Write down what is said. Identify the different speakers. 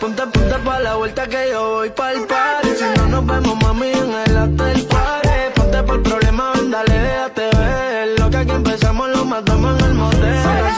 Speaker 1: Ponte, ponte pa' la vuelta que yo voy pa el party. Si no nos vemos, mami, en el after party. Ponte por el problema, ven, dale, déjate ver. Lo que aquí empezamos lo matamos en el motel.